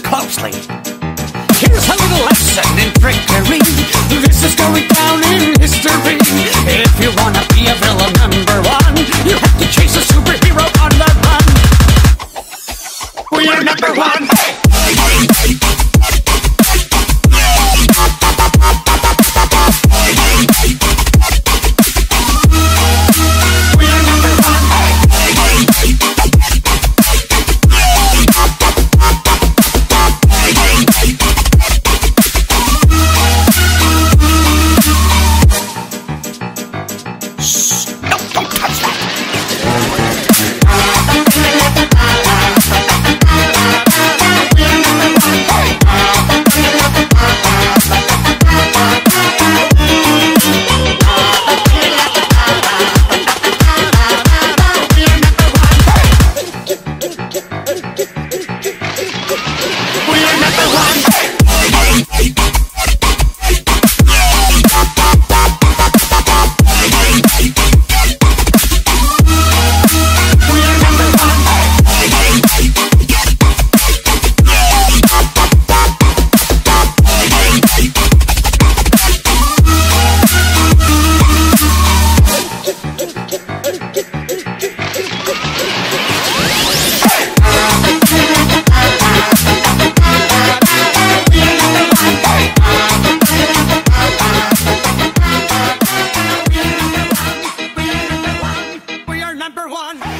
closely. Here's a little lesson in trickery. This is going down in history. If you wanna be a villain number one, you have to chase a superhero on the run. We're number one. Hey! one.